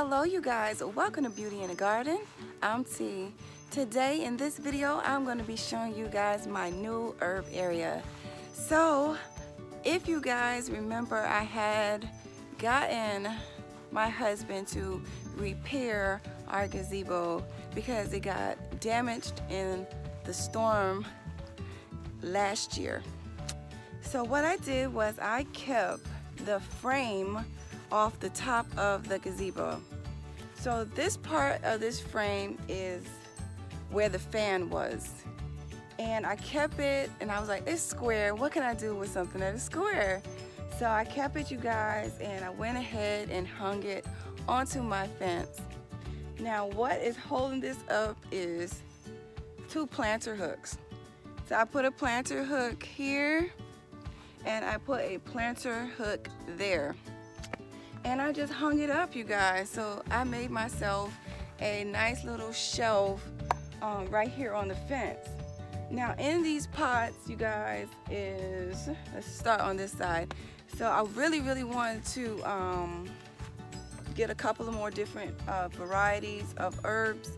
Hello you guys, welcome to Beautee in the Garden. I'm Tee. Today in this video, I'm going to be showing you guys my new herb area. So, if you guys remember, I had gotten my husband to repair our gazebo because it got damaged in the storm last year. So what I did was I kept the frame off the top of the gazebo. So this part of this frame is where the fan was. And I kept it and I was like, it's square. What can I do with something that is square? So I kept it, you guys, and I went ahead and hung it onto my fence. Now what is holding this up is two planter hooks. So I put a planter hook here and I put a planter hook there and I just hung it up you guys. So I made myself a nice little shelf um, right here on the fence. Now in these pots you guys is let's start on this side. So I really really wanted to um, get a couple of more different uh, varieties of herbs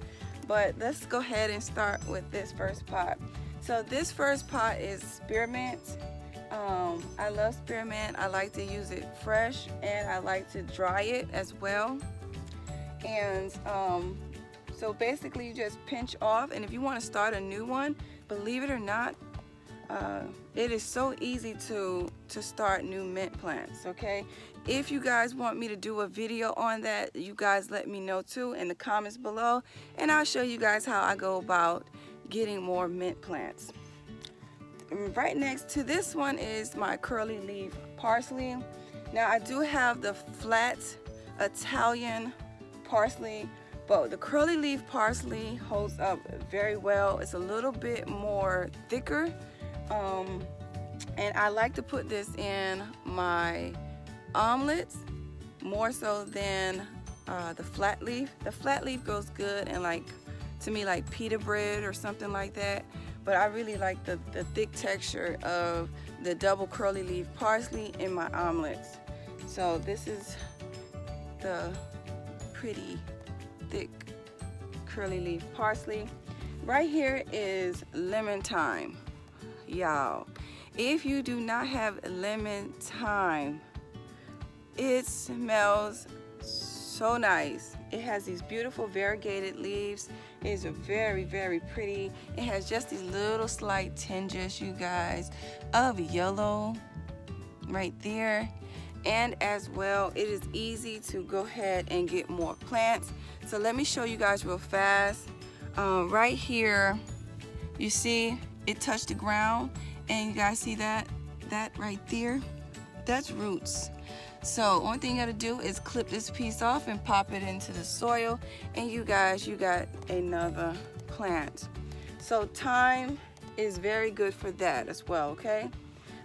but let's go ahead and start with this first pot. So this first pot is spearmint um, I love spearmint. I like to use it fresh and I like to dry it as well. And um, so basically you just pinch off and if you want to start a new one, believe it or not, uh, it is so easy to to start new mint plants okay if you guys want me to do a video on that you guys let me know too in the comments below and I'll show you guys how I go about getting more mint plants right next to this one is my curly leaf parsley. Now I do have the flat Italian parsley, but the curly leaf parsley holds up very well. It's a little bit more thicker. Um, and I like to put this in my omelets more so than uh, the flat leaf. The flat leaf goes good and like, to me like pita bread or something like that but I really like the, the thick texture of the double curly leaf parsley in my omelets. So this is the pretty thick curly leaf parsley. Right here is lemon thyme. Y'all, if you do not have lemon thyme, it smells so nice. It has these beautiful variegated leaves. It is a very, very pretty. It has just these little slight tinges, you guys, of yellow right there. And as well, it is easy to go ahead and get more plants. So let me show you guys real fast. Um, right here, you see it touched the ground and you guys see that? That right there? That's roots. So only thing you gotta do is clip this piece off and pop it into the soil and you guys, you got another plant. So thyme is very good for that as well, okay?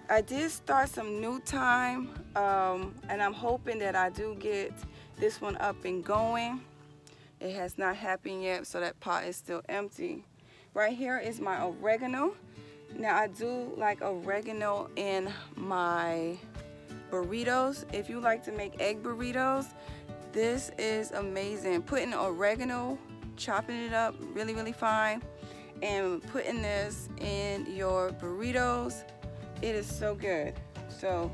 I did start some new thyme um, and I'm hoping that I do get this one up and going. It has not happened yet, so that pot is still empty. Right here is my oregano. Now I do like oregano in my burritos. If you like to make egg burritos, this is amazing. Putting oregano, chopping it up really, really fine, and putting this in your burritos, it is so good. So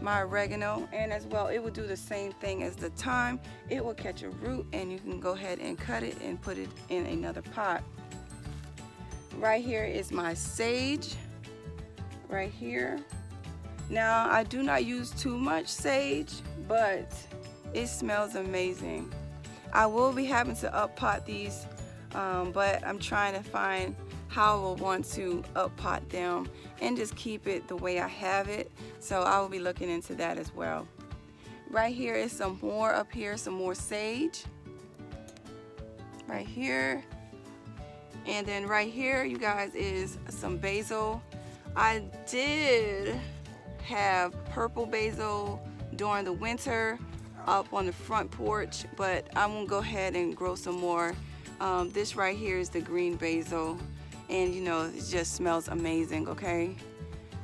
my oregano and as well it will do the same thing as the thyme it will catch a root and you can go ahead and cut it and put it in another pot right here is my sage right here now, I do not use too much sage, but it smells amazing. I will be having to up pot these, um, but I'm trying to find how I will want to up pot them and just keep it the way I have it. So I will be looking into that as well. Right here is some more up here, some more sage. Right here. And then right here, you guys, is some basil. I did have purple basil during the winter up on the front porch, but I'm gonna go ahead and grow some more. Um, this right here is the green basil, and you know, it just smells amazing, okay?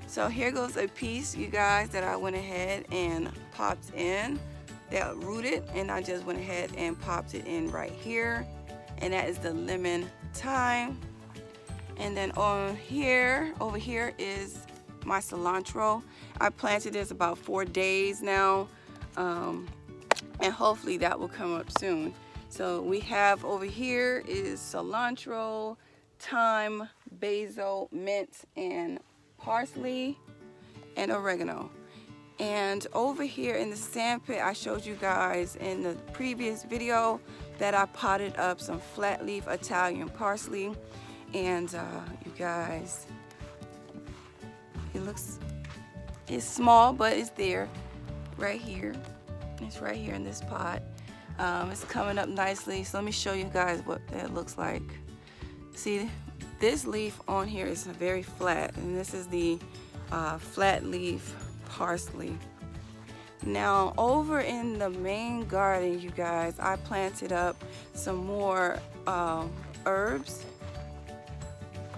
So here goes a piece, you guys, that I went ahead and popped in that rooted and I just went ahead and popped it in right here and that is the lemon thyme and then on here over here is my cilantro I planted this about four days now um, and hopefully that will come up soon so we have over here is cilantro thyme basil mint and parsley and oregano and over here in the sand pit, I showed you guys in the previous video that I potted up some flat leaf Italian parsley. And uh, you guys, it looks, it's small, but it's there right here. It's right here in this pot. Um, it's coming up nicely. So let me show you guys what that looks like. See, this leaf on here is very flat, and this is the uh, flat leaf parsley. Now over in the main garden, you guys, I planted up some more um, herbs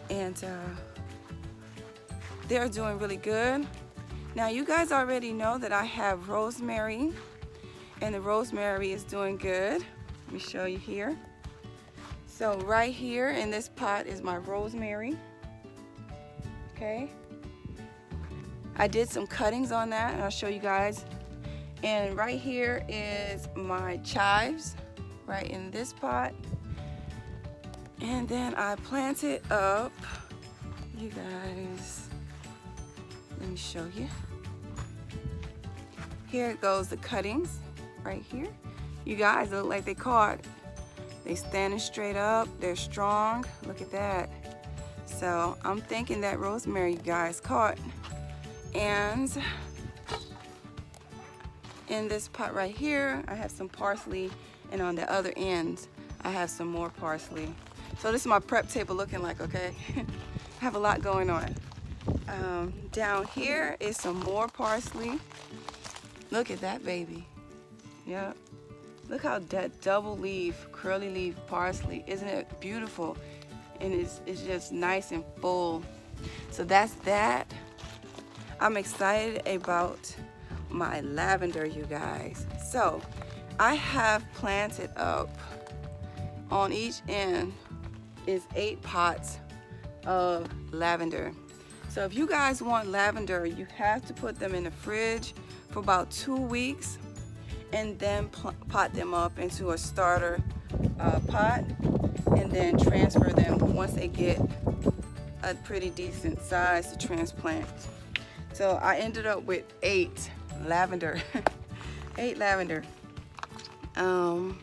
and uh, they're doing really good. Now you guys already know that I have rosemary and the rosemary is doing good. Let me show you here. So right here in this pot is my rosemary. Okay. I did some cuttings on that and I'll show you guys. And right here is my chives right in this pot. And then I planted up, you guys, let me show you. Here goes the cuttings right here. You guys look like they caught. They standing straight up, they're strong. Look at that. So I'm thinking that rosemary you guys caught and in this pot right here, I have some parsley and on the other end, I have some more parsley. So this is my prep table looking like, okay? I have a lot going on. Um, down here is some more parsley. Look at that baby. Yep. Look how that double leaf, curly leaf parsley, isn't it beautiful? And it's, it's just nice and full. So that's that. I'm excited about my lavender, you guys. So I have planted up on each end is eight pots of lavender. So if you guys want lavender, you have to put them in the fridge for about two weeks and then pot them up into a starter uh, pot and then transfer them once they get a pretty decent size to transplant. So I ended up with eight lavender, eight lavender. Um,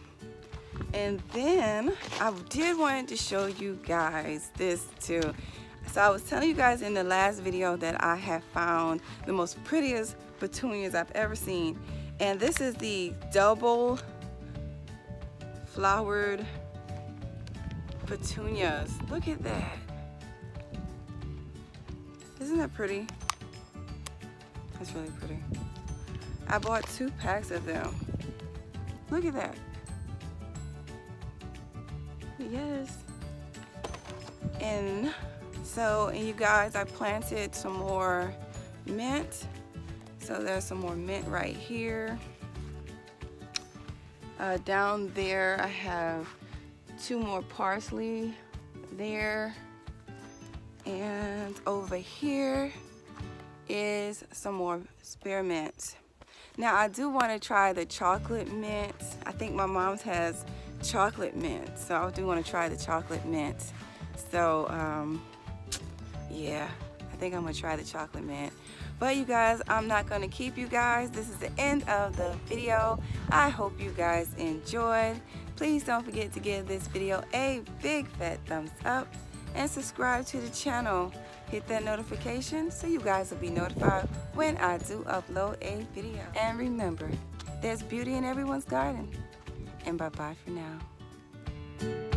and then I did want to show you guys this too. So I was telling you guys in the last video that I have found the most prettiest petunias I've ever seen. And this is the double flowered petunias. Look at that. Isn't that pretty? That's really pretty. I bought two packs of them. Look at that. Yes. And so, and you guys, I planted some more mint. So there's some more mint right here. Uh, down there, I have two more parsley there. And over here, is some more spearmint. Now I do want to try the chocolate mint. I think my mom's has chocolate mint, so I do want to try the chocolate mint. So um, yeah, I think I'm gonna try the chocolate mint. But you guys, I'm not gonna keep you guys. This is the end of the video. I hope you guys enjoyed. Please don't forget to give this video a big fat thumbs up and subscribe to the channel. Hit that notification so you guys will be notified when I do upload a video. And remember, there's beauty in everyone's garden. And bye-bye for now.